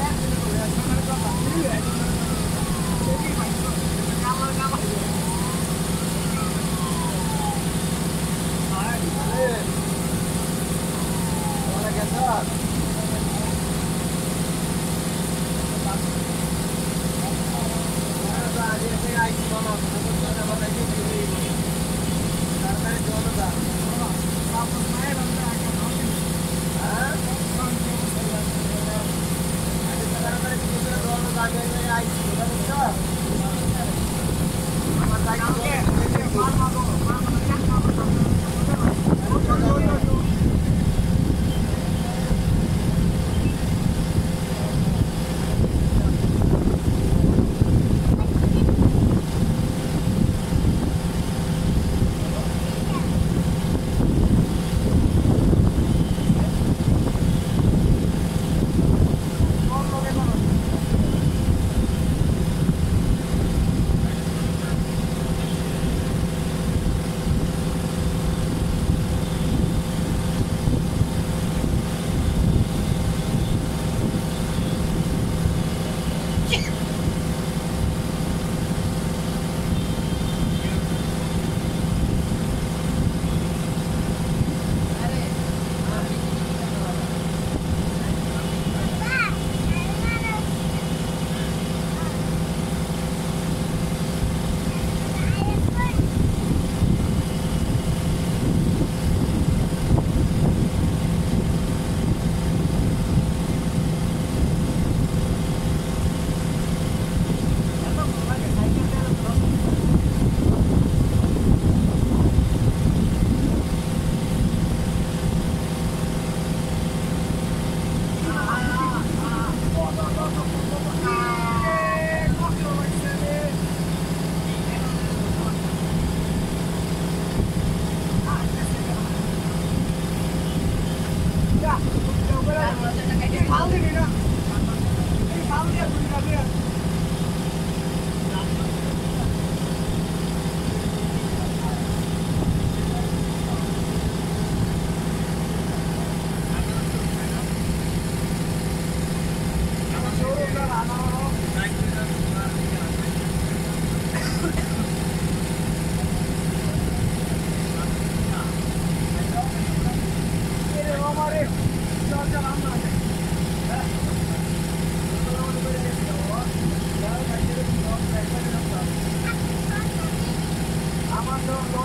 that. 这里呢你三个列出一个